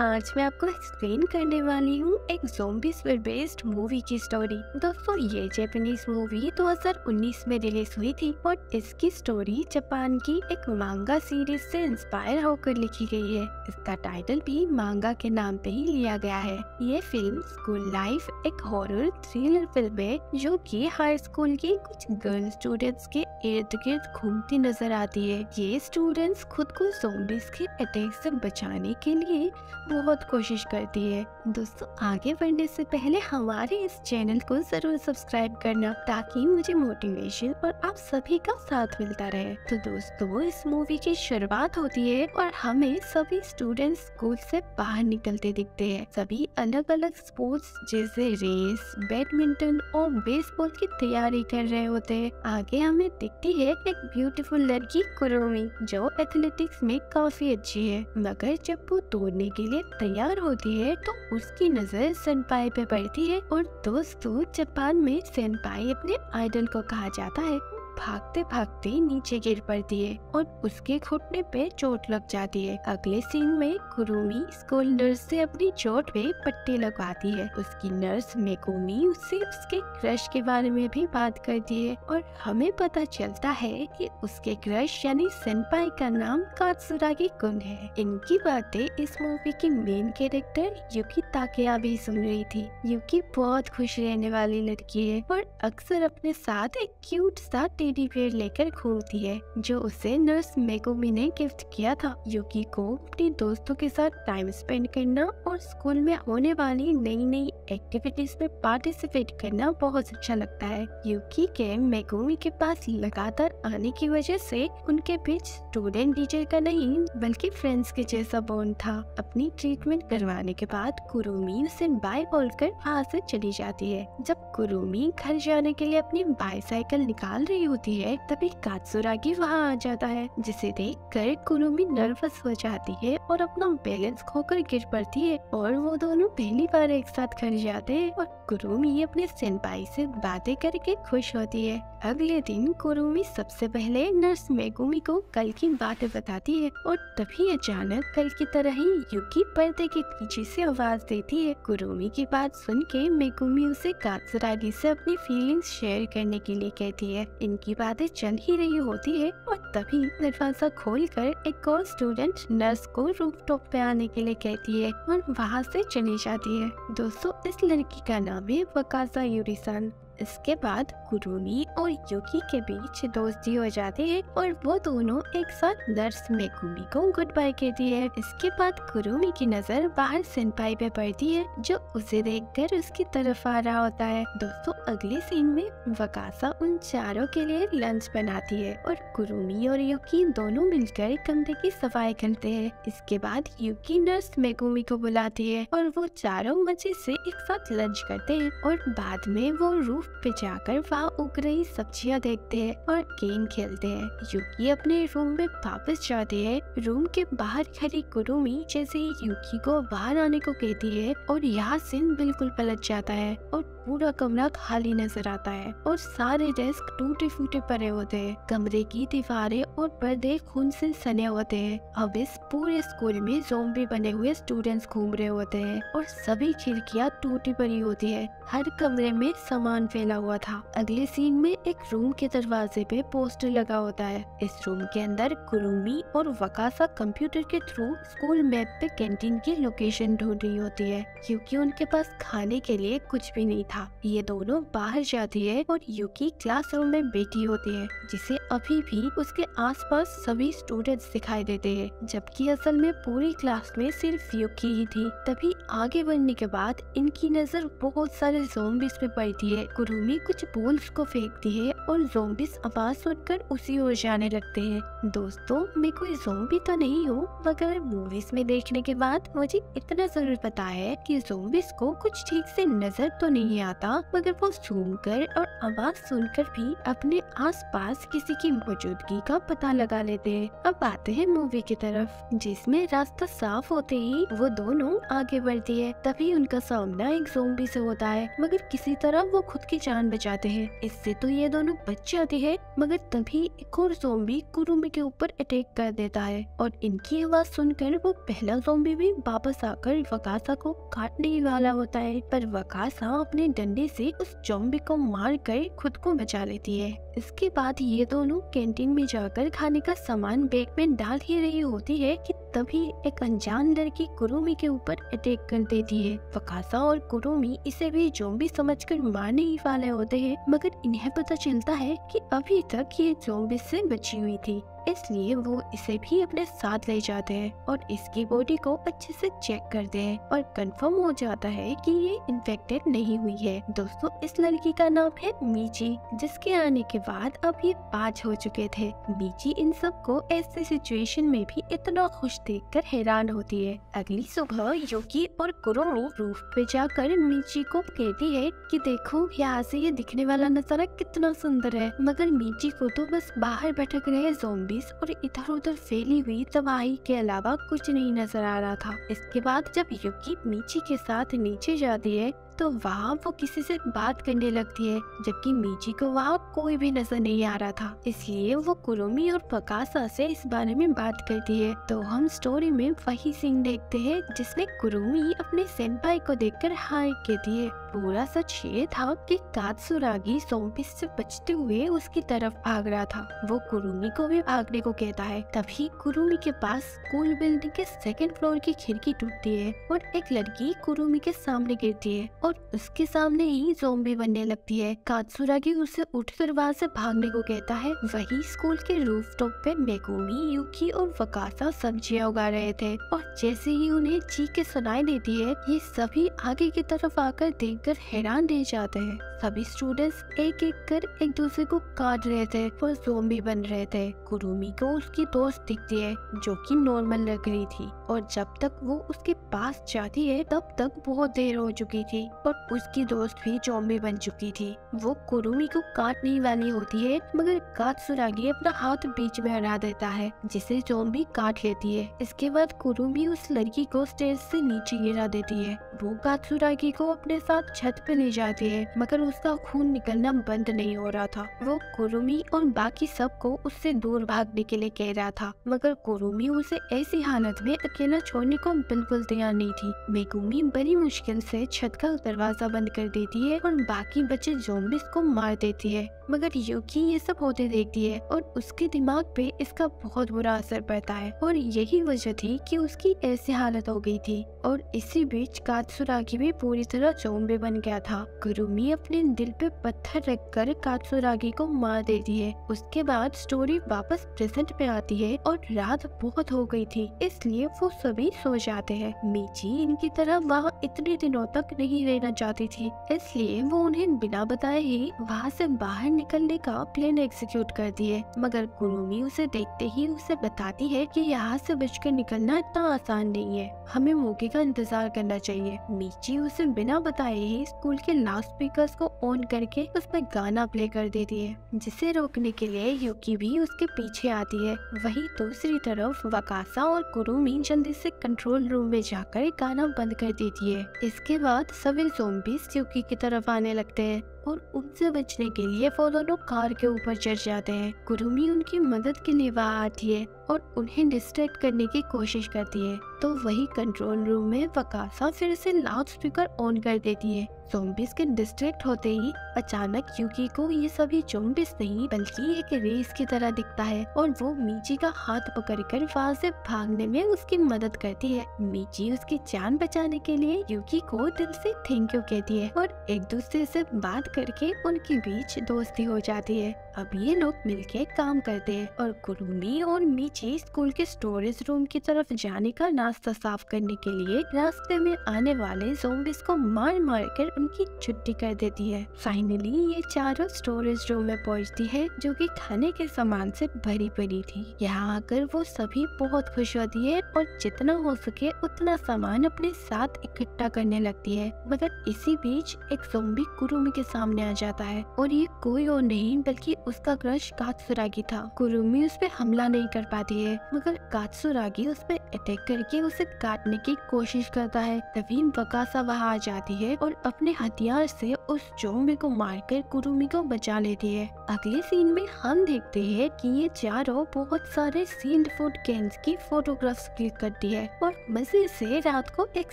आज मैं आपको एक्सप्लेन करने वाली हूँ एक जोम्बिस पर बेस्ड मूवी की स्टोरी दोस्तों, ये जापानीज मूवी 2019 में रिलीज़ हुई थी और इसकी स्टोरी जापान की एक मांगा सीरीज़ से इंस्पायर होकर लिखी गई है। इसका टाइटल भी मांगा के नाम पे ही लिया गया है। ये फ़िल्म स्कूल लाइफ एक हॉरर थ्रिलर फ़िल्म है, जो कि हाई स्कूल की कुछ गर्ल स्टूडेंट्स के इर्द गिर्द घूमती नज़र आती है। ये स्टूडेंट्स खुद को zombies के अटैक से बचाने के लिए बहुत कोशिश करती है। दोस्तों, आगे बढ़ने से पहले हमारे इस चैनल को ज़रूर सब्सक्राइब करना ताकि मुझे मोटिवेशन और आप सभी का साथ मिलता रहे। तो दोस्तों, इस मूवी की शुरुआत होती है और हमें सभी स्टूडेंट स्कूल से बाहर निकलते दिखते हैं। सभी अलग अलग स्पोर्ट्स जैसे रेस बैडमिंटन और बेसबॉल की तैयारी कर रहे होते हैं। आगे हमें दिखती है एक ब्यूटीफुल लड़की कुरोमी, जो एथलेटिक्स में काफ़ी अच्छी है, मगर जब वो दौड़ने के लिए तैयार होती है तो उसकी नज़र सेनपाई पे पड़ती है और दोस्तों जापान में सेनपाई अपने आइडल को कहा जाता है। भागते भागते नीचे गिर पड़ती है और उसके घुटने पे चोट लग जाती है अगले सीन में कुरुमी स्कूल नर्स से अपनी चोट पे पट्टी लगवाती है। उसकी नर्स मेकोमी उससे उसके क्रश के बारे में भी बात करती है और हमें पता चलता है कि उसके क्रश यानी सेनपाई का नाम कात्सुरागी कुन है। इनकी बातें इस मूवी की मेन कैरेक्टर युकी ताकेया भी सुन रही थी। युकी बहुत खुश रहने वाली लड़की है और अक्सर अपने साथ एक क्यूट सा टेडी बियर लेकर घूमती है, जो उसे नर्स मेगोमी ने गिफ्ट किया था। युकी को अपने दोस्तों के साथ टाइम स्पेंड करना और स्कूल में होने वाली नई नई एक्टिविटीज़ में पार्टिसिपेट करना बहुत अच्छा लगता है। युकी के मेगोमी के पास लगातार आने की वजह से उनके बीच स्टूडेंट टीचर का नहीं, बल्कि फ्रेंड्स के जैसा बॉन्ड था। अपनी ट्रीटमेंट करवाने के बाद कुरुमी उसे बाय बोलकर वहाँ से चली जाती है, जब कुरुमी घर जाने के लिए अपनी बाईसाइकिल निकाल रही होती है, तभी कात्सुरागी वहाँ आ जाता है, जिसे देख कर कुरुमी नर्वस हो जाती है और अपना बैलेंस खोकर गिर पड़ती है और वो दोनों पहली बार एक साथ घर जाते हैं और कुरुमी अपने सेनपाई से बातें करके खुश होती है। अगले दिन कुरुमी सबसे पहले नर्स मेगुमी को कल की बातें बताती है और तभी अचानक कल की तरह ही युकी पर्दे के पीछे से आवाज़ देती है। कुरुमी की बात सुन के मेगुमी उसे कात्सुरागी से अपनी फीलिंग्स शेयर करने के लिए कहती है। इनकी बातें चल ही रही होती है और तभी दरवाज़ा खोलकर एक और स्टूडेंट नर्स को रूफ टॉप पे आने के लिए कहती है और वहाँ से चली जाती है। दोस्तों, इस लड़की का नाम है वकासा यूरिसान। इसके बाद कुरुमी और युकी के बीच दोस्ती हो जाती है और वो दोनों एक साथ नर्स मेकुमी को गुड बाय कहती है। इसके बाद कुरुमी की नज़र बाहर सेनपाई पे पड़ती है, जो उसे देखकर उसकी तरफ़ आ रहा होता है। दोस्तों, अगले सीन में वकासा उन चारों के लिए लंच बनाती है और कुरुमी और युकी दोनों मिलकर कमरे की सफ़ाई करते हैं। इसके बाद युकी नर्स मेकुमी को बुलाती है और वो चारों मज़े से एक साथ लंच करते हैं और बाद में वो रूफ पे जाकर वहाँ उग रही सब्ज़ियाँ देखते हैं और गेम खेलते हैं। युकी अपने रूम में वापस जाते हैं। रूम के बाहर खड़ी कुरुमी जैसे ही युकी को बाहर आने को कहती है और यहाँ सीन बिल्कुल पलट जाता है और पूरा कमरा खाली नज़र आता है और सारे डेस्क टूटे फूटे पड़े होते हैं। कमरे की दीवारें और पर्दे खून से सने होते हैं। अब इस पूरे स्कूल में जोम्बी बने हुए स्टूडेंट्स घूम रहे होते हैं और सभी खिड़कियाँ टूटी पड़ी होती है। हर कमरे में सामान फैला हुआ था। अगले सीन में एक रूम के दरवाजे पे पोस्टर लगा होता है। इस रूम के अंदर कुरुमी और वकासा कंप्यूटर के थ्रू स्कूल मैप पे कैंटीन की लोकेशन ढूंढ रही होती है, क्योंकि उनके पास खाने के लिए कुछ भी नहीं था। ये दोनों बाहर जाती है और युकी क्लासरूम में बैठी होती है, जिसे अभी भी उसके आसपास सभी स्टूडेंट्स दिखाई देते हैं, जबकि असल में पूरी क्लास में सिर्फ़ युकी ही थी। तभी आगे बढ़ने के बाद इनकी नज़र बहुत सारे जोम्बिस पे पड़ती है। कुरुमी कुछ बोल्स को फेंकती है और जोम्बिस आवाज़ सुनकर उसी ओर जाने लगते हैं। दोस्तों, मैं कोई जोम्बी तो नहीं हूँ, मगर मूवीज़ में देखने के बाद मुझे इतना ज़रूर पता है कि जोम्बिस को कुछ ठीक से नज़र तो नहीं आता, मगर वो सुनकर और आवाज़ सुनकर भी अपने आसपास किसी की मौजूदगी का पता लगा लेते हैं। अब आते हैं मूवी की तरफ़, जिसमें रास्ता साफ़ होते ही वो दोनों आगे बढ़ती है। तभी उनका सामना एक जोम्बी से होता है, मगर किसी तरह वो खुद की जान बचाते हैं। इससे तो ये दोनों बच जाते हैं, मगर तभी एक और जोम्बी कुरुमी के ऊपर अटैक कर देता है। और इनकी आवाज़ सुनकर वो पहला जोम्बी भी वापस आकर वकासा को काटने वाला होता है। पर वकासा अपने डंडे से उस जोम्बी को मार कर खुद को बचा लेती है। इसके बाद ये दोनों कैंटीन में जाकर खाने का सामान बैग में डाल ही रही होती है कि तभी एक अनजान लड़की कुरुमी के ऊपर अटैक कर देती है। वकासा और कुरुमी इसे भी जोम्बिस समझ कर मारने ही वाले होते हैं, मगर इन्हें पता चलता है कि अभी तक ये जोम्बी से बची हुई थी। इसलिए वो इसे भी अपने साथ ले जाते हैं और इसकी बॉडी को अच्छे से चेक करते हैं और कंफर्म हो जाता है कि ये इन्फेक्टेड नहीं हुई है। दोस्तों, इस लड़की का नाम है मीची, जिसके आने के बाद अब ये पाँच हो चुके थे। मीची इन सबको ऐसे सिचुएशन में भी इतना खुश देखकर हैरान होती है। अगली सुबह योगी और कुरुमी रूफ पे जाकर मीची को कहती है कि देखो, यहाँ से ये दिखने वाला नज़ारा कितना सुंदर है। मगर मीची को तो बस बाहर भटक रहे जोम्बी पुलिस और इधर उधर फैली हुई तबाही के अलावा कुछ नहीं नज़र आ रहा था। इसके बाद जब युकी मीची के साथ नीचे जाती है तो वहाँ वो किसी से बात करने लगती है, जबकि मीची को वहाँ कोई भी नज़र नहीं आ रहा था। इसलिए वो कुरुमी और पकासा से इस बारे में बात करती है। तो हम स्टोरी में वही सीन देखते हैं, जिसमें कुरुमी अपने सेनपाई को देखकर हाय कहती है। पूरा सच ये था कि कातसुरागी सोम्पिस से बचते हुए उसकी तरफ़ भाग रहा था। वो कुरुमी को भी भागने को कहता है। तभी कुरुमी के पास स्कूल बिल्डिंग के सेकंड फ्लोर की खिड़की टूटती है और एक लड़की कुरुमी के सामने गिरती है। और उसके सामने ही जोम्बी बनने लगती है। कातसुरागी उसे उठकर वहाँ से भागने को कहता है। वही स्कूल के रूफ टॉप पे मेगुमी, यूकी और वकासा सब्ज़ियाँ उगा रहे थे और जैसे ही उन्हें चीखे सुनाई देती है, ये सभी आगे की तरफ़ आकर देखकर हैरान रह जाते हैं। सभी स्टूडेंट्स एक एक कर एक दूसरे को काट रहे थे और जोम्बी बन रहे थे। कुरुमी को उसकी दोस्त दिखती है, जो कि नॉर्मल लग रही थी और जब तक वो उसके पास जाती है, तब तक बहुत देर हो चुकी थी। और उसकी दोस्त भी जोम्बी बन चुकी थी। वो कुरुमी को काटने वाली होती है, मगर कातसुरागी अपना हाथ बीच में हरा देता है, जिसे जोम्बी काट लेती है। इसके बाद कुरुमी उस लड़की को स्टेज से नीचे गिरा देती है। वो कातसुरागी को अपने साथ छत पे ले जाती है, मगर उसका खून निकलना बंद नहीं हो रहा था। वो कुरुमी और बाकी सबको उससे दूर भागने के लिए कह रहा था, मगर कुरुमी उसे ऐसी हालत में अकेला छोड़ने को बिल्कुल तैयार नहीं थी। मेगुमी बड़ी मुश्किल से छत का दरवाज़ा बंद कर देती है और बाकी बच्चे जोम्बिस को मार देती है। मगर युकी ये सब होते देखती है और उसके दिमाग पे इसका बहुत बुरा असर पड़ता है और यही वजह थी कि उसकी ऐसी हालत हो गई थी और इसी बीच कातसुरागी भी पूरी तरह जोम्बे बन गया था। गुरुमी अपने दिल पे पत्थर रख कर कातसुरागी को मार देती है। उसके बाद स्टोरी वापस प्रेजेंट में आती है और रात बहुत हो गई थी, इसलिए वो सभी सो जाते हैं। मीची इनकी तरह वहाँ इतने दिनों तक नहीं रहना चाहती थी, इसलिए वो उन्हें बिना बताए ही वहाँ से बाहर निकलने का प्लान एग्जीक्यूट कर दिए। मगर कुरुमी उसे देखते ही उसे बताती है कि यहाँ से बचकर निकलना इतना आसान नहीं है। हमें मौके का इंतज़ार करना चाहिए। मीची उसे बिना बताए ही स्कूल के लाउड स्पीकर को ऑन करके उसमें गाना प्ले कर देती है, जिसे रोकने के लिए युकी भी उसके पीछे आती है। वही दूसरी तरफ़ वकासा और कुरुमी जल्दी से कंट्रोल रूम में जाकर गाना बंद कर देती है। इसके बाद सभी जोम्बिस युकी की तरफ़ आने लगते हैं। और उनसे बचने के लिए वो दोनों कार के ऊपर चढ़ जाते हैं। कुरुमी उनकी मदद के लिए वहाँ आती है और उन्हें डिस्ट्रैक्ट करने की कोशिश करती है। तो वही कंट्रोल रूम में वकासा फिर से लाउड स्पीकर ऑन कर देती है। जोम्बिस के डिस्ट्रैक्ट होते ही अचानक यूकी को ये सभी जोम्बिस नहीं, बल्कि एक रेस की तरह दिखता है और वो मीची का हाथ पकड़कर वहाँ से भागने में उसकी मदद करती है। मीची उसकी जान बचाने के लिए यूकी को दिल से थैंक यू कहती है और एक दूसरे से बात करके उनके बीच दोस्ती हो जाती है। अब ये लोग मिलके काम करते हैं और कुरुमी और मीची स्कूल के स्टोरेज रूम की तरफ़ जाने का नाश्ता साफ़ करने के लिए रास्ते में आने वाले जोम्बिस को मार मार कर उनकी छुट्टी कर देती है। फाइनली ये चारों स्टोरेज रूम में पहुँचती है, जो कि खाने के सामान से भरी पड़ी थी। यहाँ आकर वो सभी बहुत खुश होती है और जितना हो सके उतना सामान अपने साथ इकट्ठा करने लगती है। मगर इसी बीच एक जोम्बी कुरुमी के सामने आ जाता है और ये कोई और नहीं, बल्कि उसका क्रश कात्सुरागी था। कुरुमी उस पर हमला नहीं कर पाती है, मगर कात्सुरागी उस पर अटैक करके उसे काटने की कोशिश करता है। तभी वकासा वहाँ आ जाती है और अपने हथियार से उस जोम्बी को मारकर कुरुमी को बचा लेती है। अगले सीन में हम देखते हैं कि ये चारों बहुत सारे सील्ड फ़ूड कैंस की फोटोग्राफ्स क्लिक करती है और मज़े से रात को एक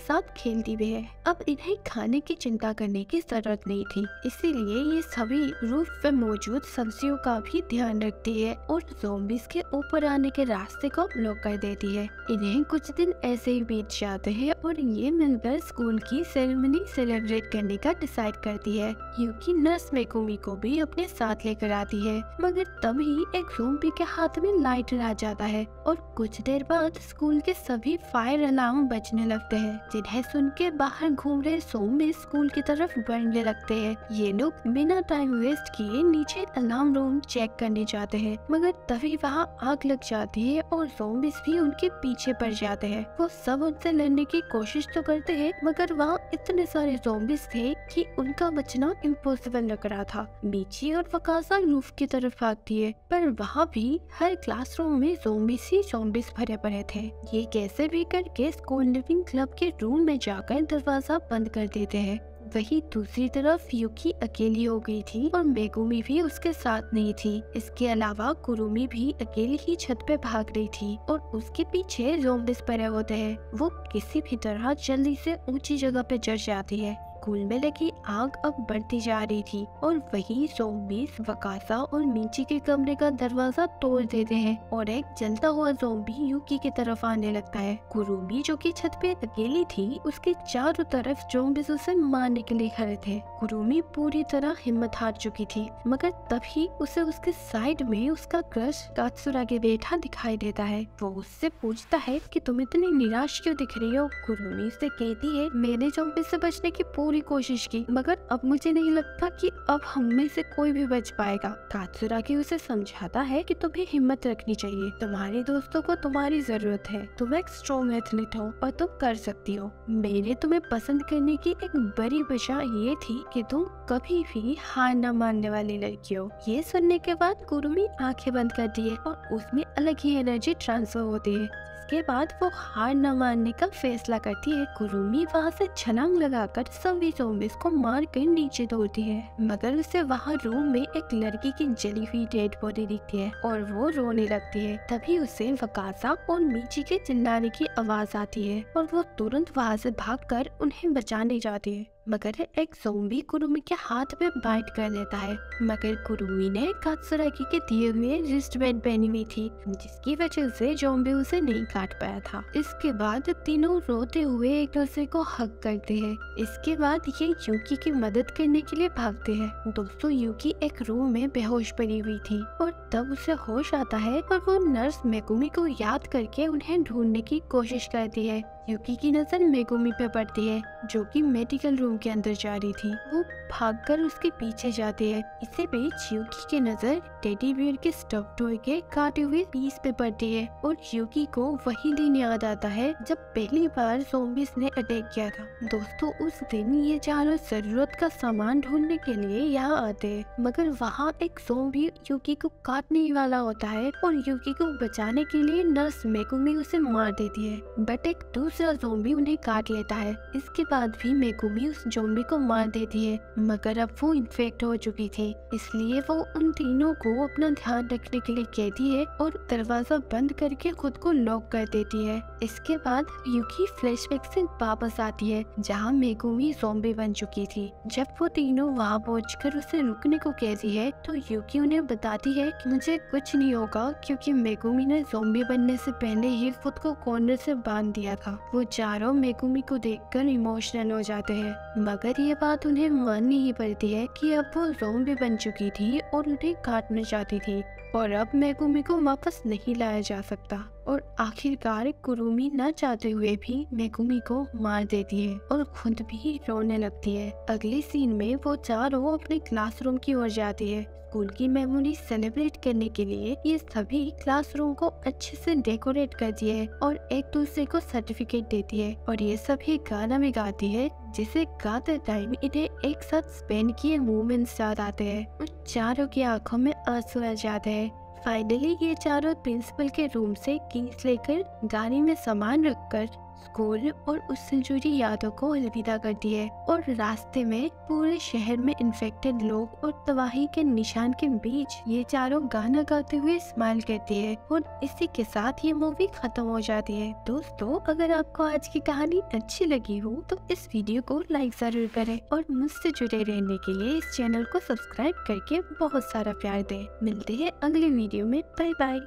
साथ खेलती भी है। अब इन्हें खाने की चिंता करने की ज़रूरत नहीं थी, इसीलिए ये सभी रूफ पे मौजूद सब्जियों का भी ध्यान रखती है और जोम्बिस के ऊपर आने के रास्ते को ब्लॉक कर देती है। इन्हें कुछ दिन ऐसे ही बीत जाते हैं और ये मिलकर स्कूल की सेरेमनी सेलिब्रेट करने का डिसाइड करती है। क्योंकि नर्स मेकुमी को भी अपने साथ लेकर आती है। मगर तभी एक जोम्बी के हाथ में लाइटर आ जाता है और कुछ देर बाद स्कूल के सभी फायर अलार्म बजने लगते हैं, जिन्हें सुन के बाहर घूम रहे सोम्बी स्कूल की तरफ़ बढ़ने लगते हैं। ये लोग बिना टाइम वेस्ट किए नीचे अलार्म रूम चेक करने जाते हैं, मगर तभी वहाँ आग लग जाती है और जोम्बिस भी उनके पीछे पड़ जाते हैं। वो सब उनसे लड़ने की कोशिश तो करते हैं, मगर वहाँ इतने सारे जोम्बिस थे कि उनका बचना इम्पोसिबल लग रहा था। बीची और वकासा रूफ की तरफ़ आती है, पर वहाँ भी हर क्लासरूम में जोम्बिस ही जोम्बिस भरे पड़े थे। ये कैसे भी करके स्कूल लिविंग क्लब के रूम में जाकर दरवाज़ा बंद कर देते हैं। वही दूसरी तरफ़ युकी अकेली हो गई थी और मेगुमी भी उसके साथ नहीं थी। इसके अलावा कुरुमी भी अकेली ही छत पे भाग रही थी और उसके पीछे जोम्बिस पड़े होते हैं। वो किसी भी तरह जल्दी से ऊँची जगह पे चढ़ जाती है। स्कूल में लगी आग अब बढ़ती जा रही थी और वही जोम्बीस वकासा और मीची के कमरे का दरवाज़ा तोड़ देते हैं और एक जलता हुआ जोम्बी यूकी की तरफ़ आने लगता है। कुरुमी जो कि छत पे अकेली थी, उसके चारों तरफ़ जोम्बिस उसे मारने के लिए खड़े थे। कुरुमी पूरी तरह हिम्मत हार चुकी थी, मगर तभी उसे उसके साइड में उसका क्रश कात्सुरा के बेटा दिखाई देता है। वो उससे पूछता है कि तुम इतनी निराश क्यों दिख रही हो? कुरुमी उससे कहती है मैंने जोम्बी से बचने की पूरी कोशिश की, मगर अब मुझे नहीं लगता कि अब हम में से कोई भी बच पाएगा। कात्सुरा की उसे समझाता है कि तुम्हें हिम्मत रखनी चाहिए। तुम्हारे दोस्तों को तुम्हारी ज़रूरत है। तुम एक स्ट्रॉन्ग एथलीट हो और तुम कर सकती हो। मैंने तुम्हें पसंद करने की एक बड़ी वजह ये थी कि तुम कभी भी हार न मानने वाली लड़की हो। ये सुनने के बाद कुरुमी आँखें बंद करती है और उसमें अलग ही एनर्जी ट्रांसफ़र होती है। इसके बाद वो हार न मानने का फैसला करती है। कुरुमी वहाँ से छलांग लगाकर सभी जोम्बिस को मार कर नीचे दौड़ती है। मगर उसे वहाँ रूम में एक लड़की की जली हुई डेड बॉडी दिखती है और वो रोने लगती है। तभी उसे वकासा और मीची के चिल्लाने की आवाज़ आती है और वो तुरंत वहाँ से भागकर उन्हें बचाने जाती है। मगर एक जोम्बी कुरुमी के हाथ में बाइट कर लेता है। मगर कुरुमी ने कात्सुराकी के दिए हुए रिस्ट बैंड पहनी हुई थी, जिसकी वजह से जोम्बी उसे नहीं काट पाया था। इसके बाद तीनों रोते हुए एक दूसरे को हक करते हैं। इसके बाद ये यूकी की मदद करने के लिए भागते हैं। दोस्तों यूकी एक रूम में बेहोश पड़ी हुई थी और तब उसे होश आता है और वो नर्स मेगुमी को याद करके उन्हें ढूँढने की कोशिश करती है। यूकी की नज़र मेगुमी पे पड़ती है, जो कि मेडिकल रूम के अंदर जा रही थी। वो भागकर उसके पीछे जाती है। इसे बीच यूकी की नज़र टेडी बियर के स्टफ़ टॉय के काटे हुए पीस पे पड़ती है और यूकी को वही दिन याद आता है, जब पहली बार जोम्बिस ने अटैक किया था। दोस्तों, उस दिन ये चारों ज़रूरत का सामान ढूँढने के लिए यहाँ आते हैं, मगर वहाँ एक जोम्बी यूकी को काटने वाला होता है और युकी को बचाने के लिए नर्स मेकुमी उसे मार देती है। बट एक जोम्बी उन्हें काट लेता है। इसके बाद भी मेकुमी उस जोम्बी को मार देती है, मगर अब वो इन्फेक्ट हो चुकी थी। इसलिए वो उन तीनों को अपना ध्यान रखने के लिए कहती है और दरवाज़ा बंद करके खुद को लॉक कर देती है। इसके बाद यूकी फ्लैशबैक से वापस आती है, जहाँ मेगुमी जोम्बी बन चुकी थी। जब वो तीनों वहाँ पहुँच उसे रुकने को कहती है तो यूकी उन्हें बताती है कि मुझे कुछ नहीं होगा, क्योंकि मेगुमी ने जोम्बी बनने से पहले ही खुद को कॉर्नर से बाँध दिया था। वो चारों मेगुमी को देखकर इमोशनल हो जाते हैं। मगर ये बात उन्हें माननी नहीं पड़ती है कि अब वो रोम भी बन चुकी थी और उन्हें काटना चाहती थी। और अब मेगुमी को वापस नहीं लाया जा सकता। और आखिरकार कुरुमी न चाहते हुए भी मेगुमी को मार देती है और खुद भी रोने लगती है। अगले सीन में वो चारों अपने क्लासरूम की ओर जाती है। स्कूल की मेमोरी सेलिब्रेट करने के लिए ये सभी क्लासरूम को अच्छे से डेकोरेट करती है और एक दूसरे को सर्टिफिकेट देती है और ये सभी गाना भी गाती है, जिसे गाते टाइम इन्हें एक साथ स्पेंड किए मोमेंट्स याद आते हैं। और चारों की आँखों में आँसू आ जाते हैं। फाइनली ये चारों प्रिंसिपल के रूम से कीस लेकर गाड़ी में सामान रखकर स्कूल और उससे जुड़ी यादों को अलविदा करती है और रास्ते में पूरे शहर में इन्फेक्टेड लोग और तबाही के निशान के बीच ये चारों गाना गाते हुए स्माइल करती है और इसी के साथ ये मूवी खत्म हो जाती है। दोस्तों, अगर आपको आज की कहानी अच्छी लगी हो तो इस वीडियो को लाइक ज़रूर करें और मुझसे जुड़े रहने के लिए इस चैनल को सब्सक्राइब करके बहुत सारा प्यार दें। मिलते हैं अगले वीडियो में। Bye bye